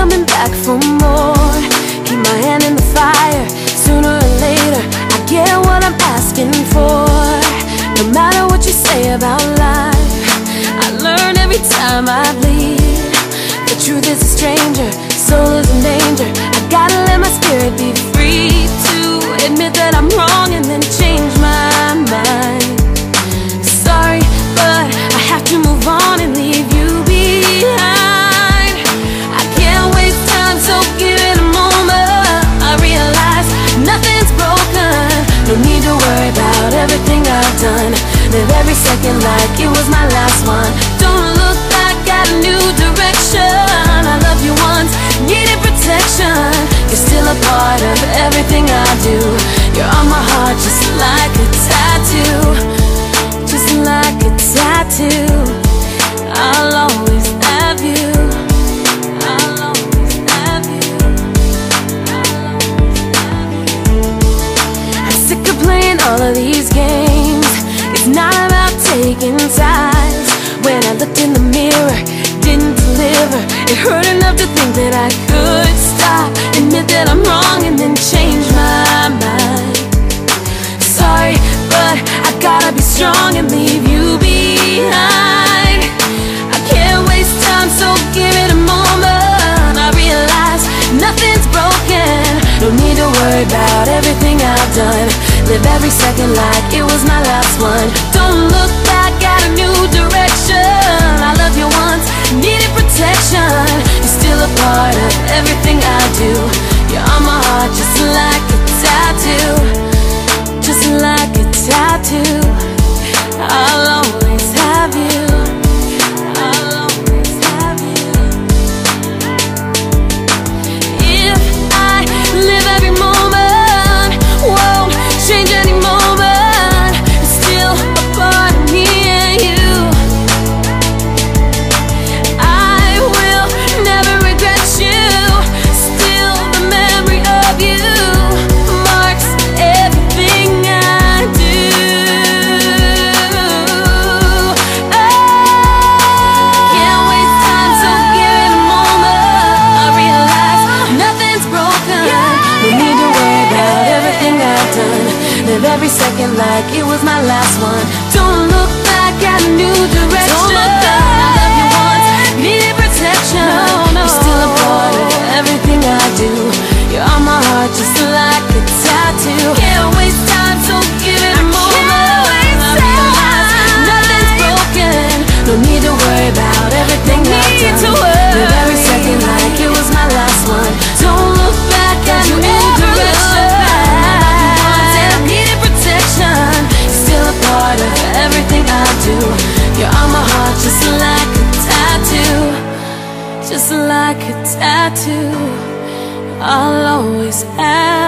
coming back for more. Keep my hand in the fire. Sooner or later, I get what I'm asking for. No matter what you say about life, I learn every time I bleed. The truth is a stranger, soul is in danger. I gotta let my spirit be free to admit that I'm wrong and then change need to worry about everything I've done. Live every second like it was my last one. Don't look back, got a new direction. I love you once, needed protection. You're still a part of everything I do. You're on my heart these games. It's not about taking sides. When I looked in the mirror, didn't deliver. It hurt enough to think that I could stop, admit that I'm wrong, and then change my mind. Sorry, but I gotta be strong and leave you behind. I can't waste time, so give it a moment. I realize nothing's broken. No need to worry about everything I've done. Live every second like it was my last one. Don't look back, got a new direction. I love you once, needed protection. You're still a part of everything I do. You're on my heart just like a tattoo just like a tattoo. Every second like it was my last one. Don't look back at a You're on my heart just like a tattoo. Just like a tattoo. I'll always have.